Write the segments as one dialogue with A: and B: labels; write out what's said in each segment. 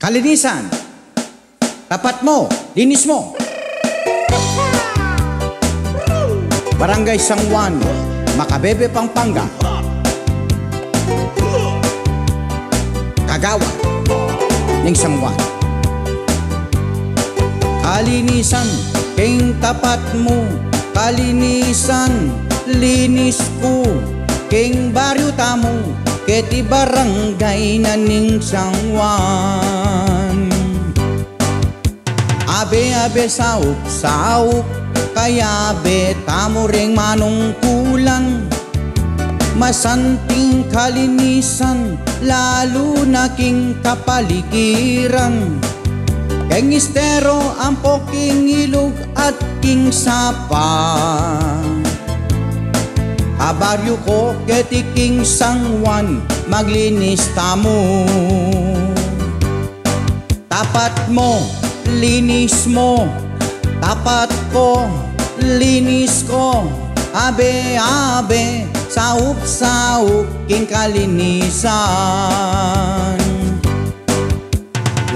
A: Kalinisan. Tapat mo. Linis mo. Barangay San Juan, Makabebe, Pampanga. Kagawa ng San Juan. Kalinisan, king tapat mo. Kalinisan, linis ko. King baryo tamo, keti barangay na ning San Juan. Abe abe saup saup kaya be tamo ring manungkulan. Masanting kalinisan lalo na king kapaligiran. Keng istero ang poking ilog at king sapa Kabaryo ko ketiking sangwan maglinis tamo. Tapat mo, linis mo. Tapat ko, linis ko. Abe, abe, saup, saup King kalinisan.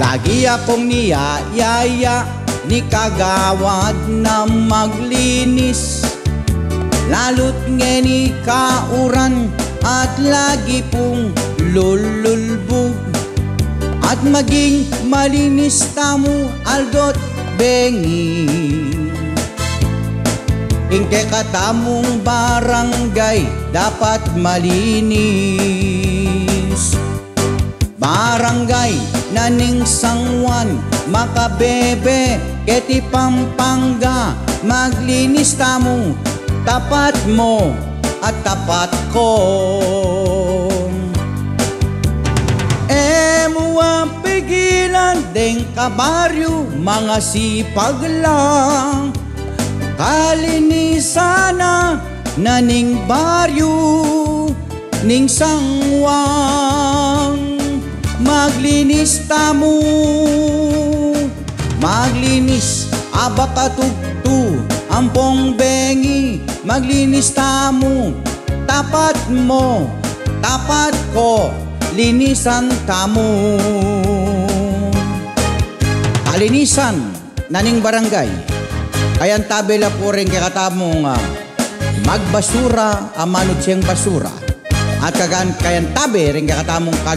A: Lagi akong niyayaya Ni kagawad na maglinis Lalo't ngeni kauran At lagi pong lululbog. At maging malinis tamo Aldot bengi. Ingke katamong barangay dapat malinis. Barangay naning sangwan makabebe keti pampanga maglinis tamo tapat mo at tapat ko. Emo ang pigilan deng kabaryo mga sipag lang. Kalinisan na naning baryo ning sangwang maglinis tamo maglinis abakatugtu ampong bengi maglinis tamo. Tapat mo tapat ko linisan tamo. Kalinisan naning barangay. Kayan tabela po rin kakatamong uh, magbasura, amanod siyang basura. At kagan kayan tabe rin kakatamong kag